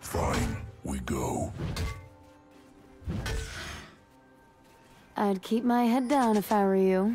Fine, we go. I'd keep my head down if I were you.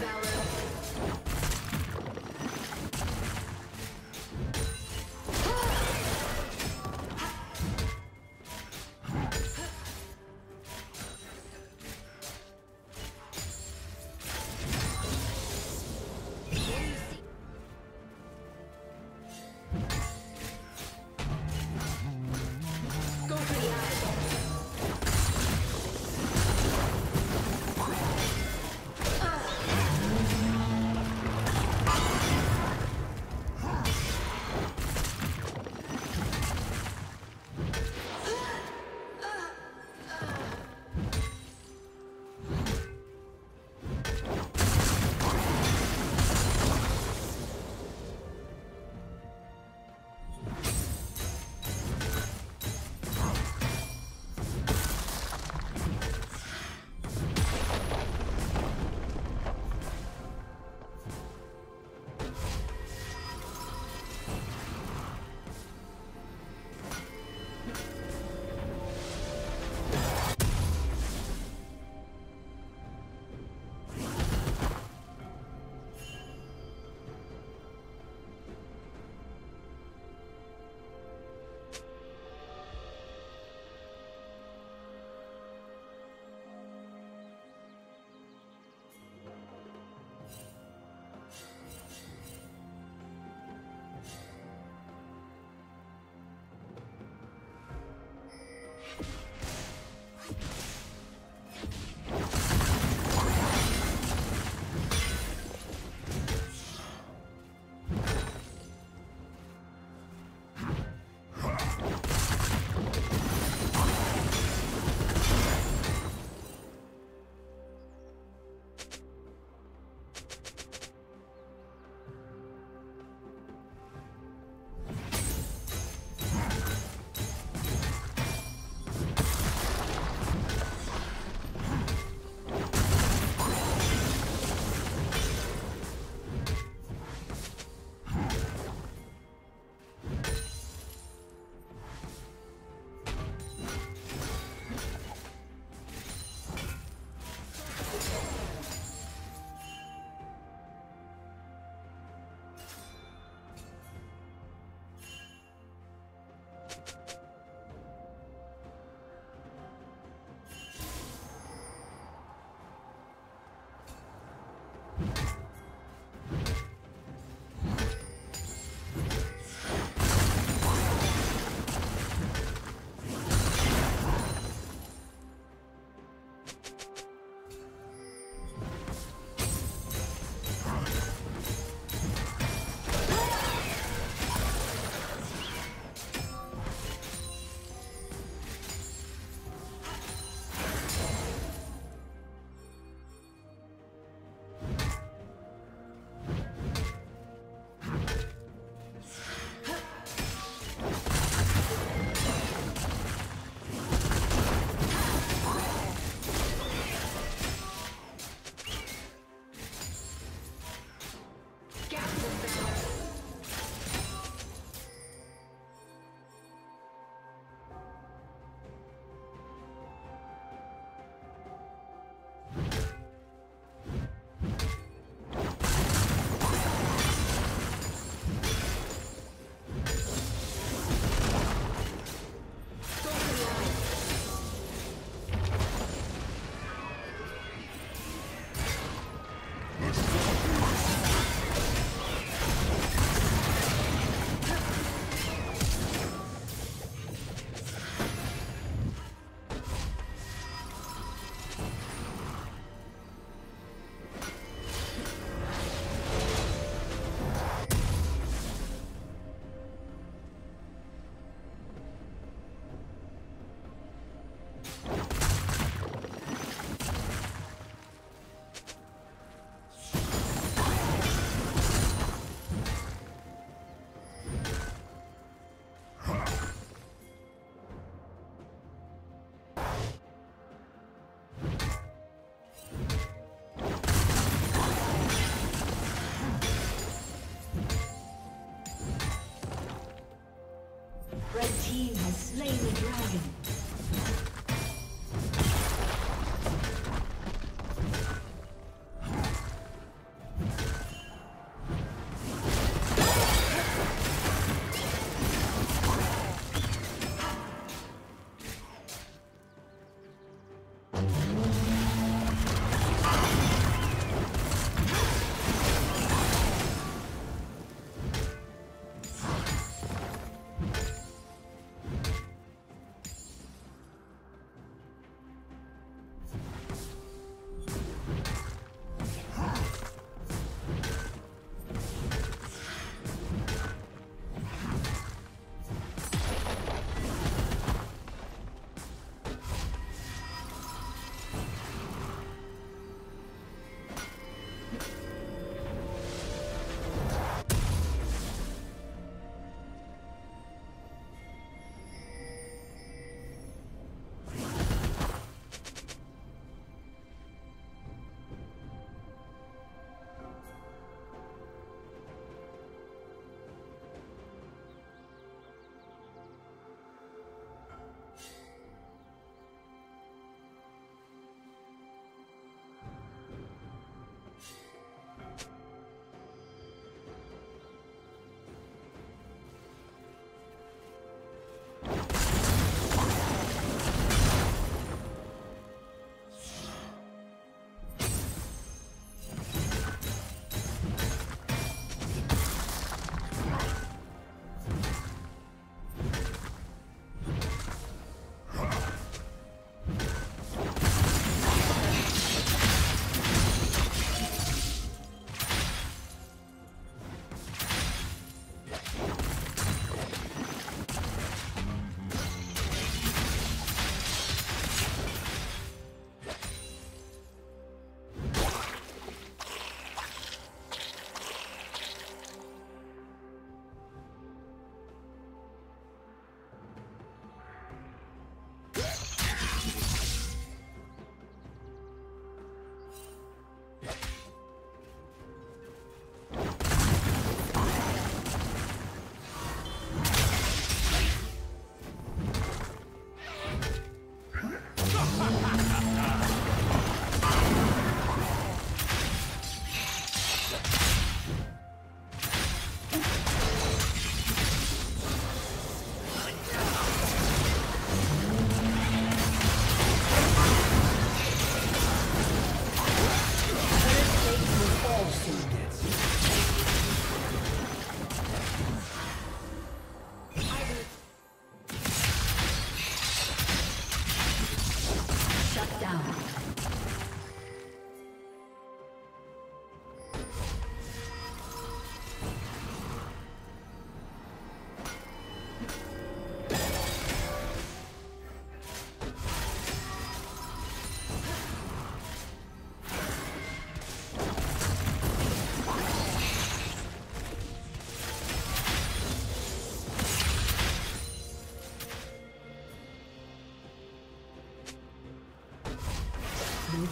Valor.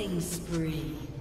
Killing spree.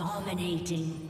Dominating.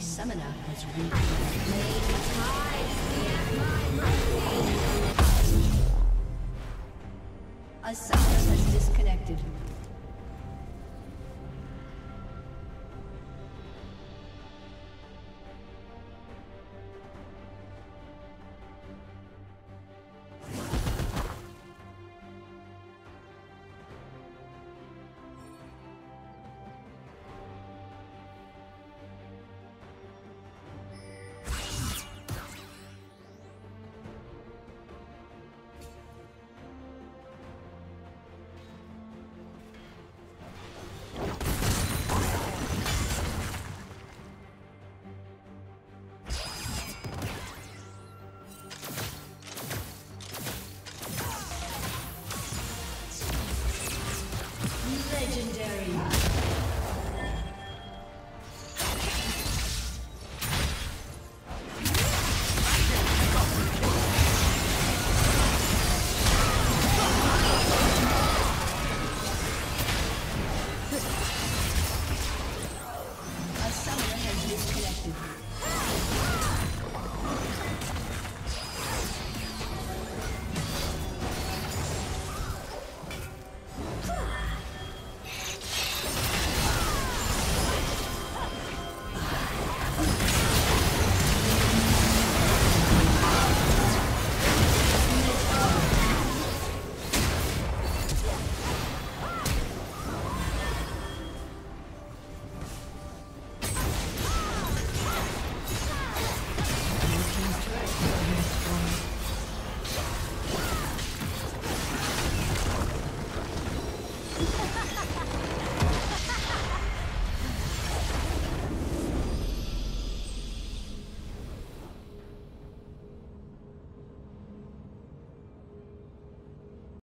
Summoner has reached. A summoner has disconnected.